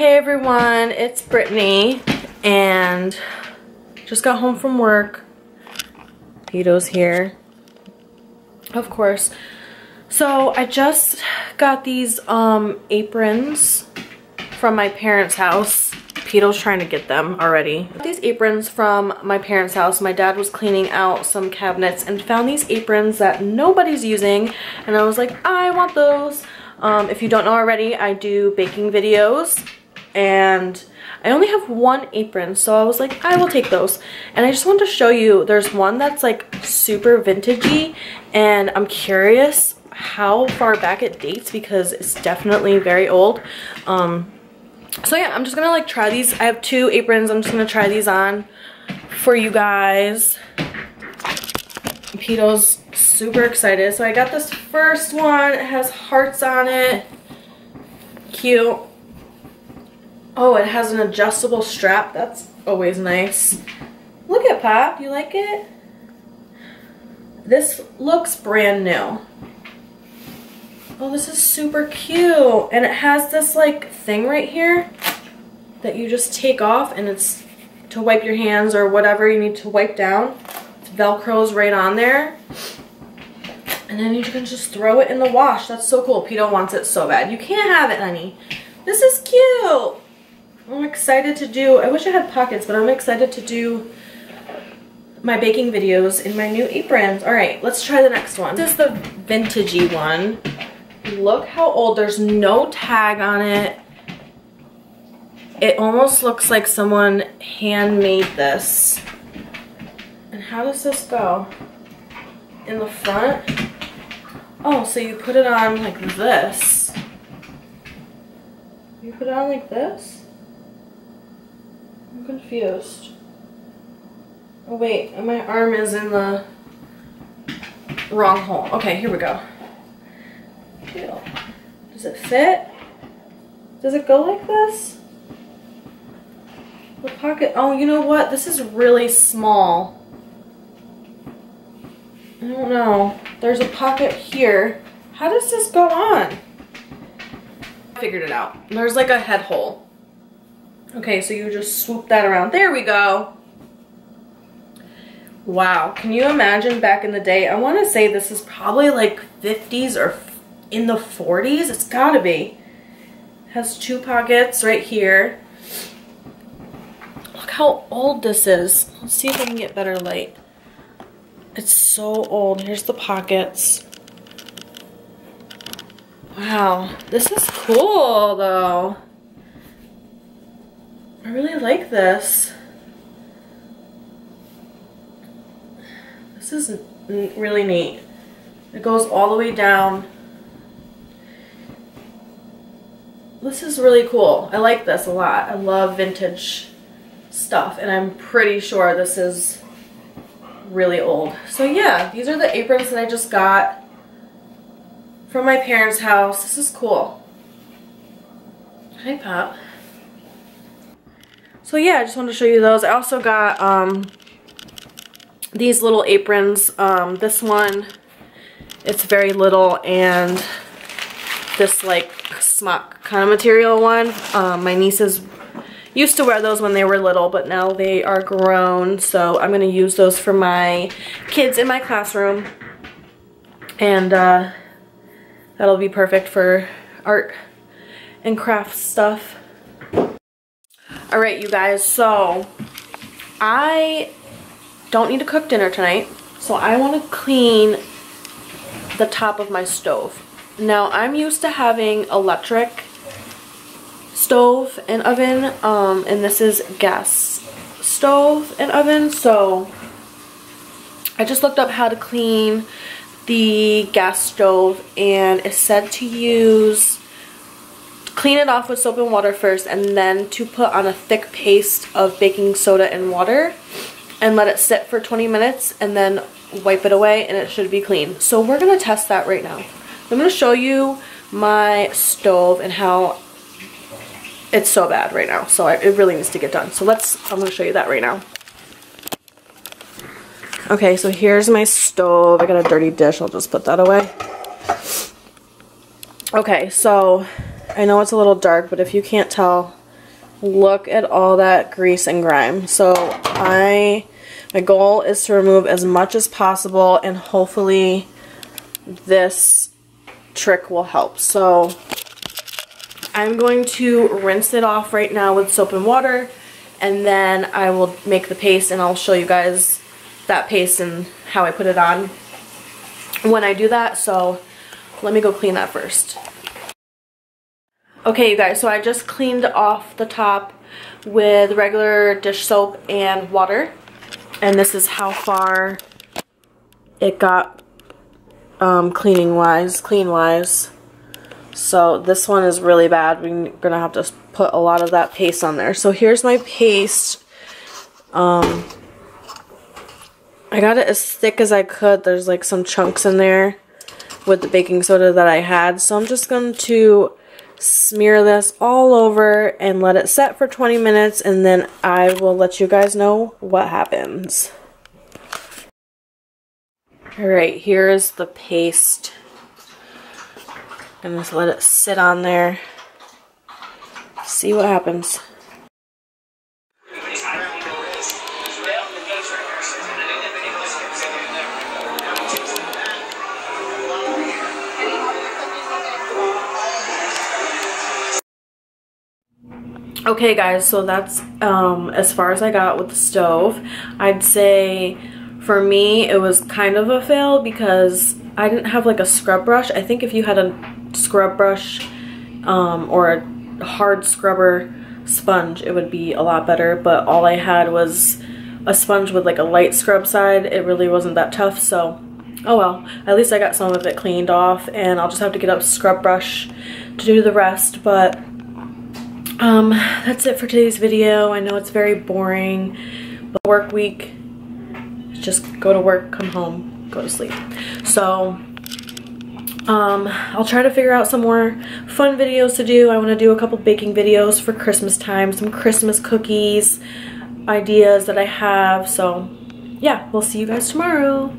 Hey everyone, it's Brittany and just got home from work. Pito's here, of course. So I just got these um, aprons from my parents' house. Pito's trying to get them already. These aprons from my parents' house. My dad was cleaning out some cabinets and found these aprons that nobody's using. And I was like, I want those. Um, if you don't know already, I do baking videos and I only have one apron so I was like I will take those. And I just wanted to show you there's one that's like super vintagey and I'm curious how far back it dates because it's definitely very old. Um so yeah I'm just gonna like try these. I have two aprons. I'm just gonna try these on for you guys. Pito's super excited. So I got this first one. It has hearts on it. Cute Oh, it has an adjustable strap. That's always nice. Look at Pop. You like it? This looks brand new. Oh, this is super cute. And it has this like thing right here that you just take off and it's to wipe your hands or whatever you need to wipe down. It's Velcro's right on there. And then you can just throw it in the wash. That's so cool. Pito wants it so bad. You can't have it, honey. This is cute. I'm excited to do, I wish I had pockets, but I'm excited to do my baking videos in my new aprons. All right, let's try the next one. This is the vintagey one. Look how old, there's no tag on it. It almost looks like someone handmade this. And how does this go? In the front? Oh, so you put it on like this. You put it on like this? I'm confused. Oh wait, my arm is in the wrong hole. Okay, here we go. Does it fit? Does it go like this? The pocket, oh, you know what? This is really small. I don't know. There's a pocket here. How does this go on? I figured it out. There's like a head hole. Okay, so you just swoop that around. There we go. Wow, can you imagine back in the day? I want to say this is probably like 50s or in the 40s. It's gotta be. Has two pockets right here. Look how old this is. Let's see if I can get better light. It's so old. Here's the pockets. Wow, this is cool though. I really like this. This is really neat. It goes all the way down. This is really cool. I like this a lot. I love vintage stuff and I'm pretty sure this is really old. So yeah, these are the aprons that I just got from my parents' house. This is cool. Hi, Pop. So yeah, I just wanted to show you those. I also got um, these little aprons. Um, this one, it's very little, and this like smock kind of material one. Um, my nieces used to wear those when they were little, but now they are grown, so I'm going to use those for my kids in my classroom. And uh, that'll be perfect for art and craft stuff. All right, you guys, so I don't need to cook dinner tonight, so I want to clean the top of my stove. Now, I'm used to having electric stove and oven, um, and this is gas stove and oven, so I just looked up how to clean the gas stove, and it said to use Clean it off with soap and water first and then to put on a thick paste of baking soda and water and let it sit for 20 minutes and then wipe it away and it should be clean. So we're going to test that right now. I'm going to show you my stove and how it's so bad right now. So I, it really needs to get done. So let's, I'm going to show you that right now. Okay, so here's my stove. I got a dirty dish. I'll just put that away. Okay, so I know it's a little dark, but if you can't tell, look at all that grease and grime. So I, my goal is to remove as much as possible and hopefully this trick will help. So I'm going to rinse it off right now with soap and water and then I will make the paste and I'll show you guys that paste and how I put it on when I do that. So let me go clean that first. Okay, you guys, so I just cleaned off the top with regular dish soap and water. And this is how far it got um, cleaning wise, clean wise. So this one is really bad. We're going to have to put a lot of that paste on there. So here's my paste. Um, I got it as thick as I could. There's like some chunks in there with the baking soda that I had. So I'm just going to smear this all over and let it set for 20 minutes and then I will let you guys know what happens. Alright, here is the paste. I'm going to let it sit on there. See what happens. Okay guys, so that's um, as far as I got with the stove. I'd say for me it was kind of a fail because I didn't have like a scrub brush. I think if you had a scrub brush um, or a hard scrubber sponge it would be a lot better but all I had was a sponge with like a light scrub side. It really wasn't that tough so oh well. At least I got some of it cleaned off and I'll just have to get a scrub brush to do the rest but um, that's it for today's video. I know it's very boring, but work week, just go to work, come home, go to sleep. So, um, I'll try to figure out some more fun videos to do. I want to do a couple baking videos for Christmas time, some Christmas cookies, ideas that I have. So, yeah, we'll see you guys tomorrow.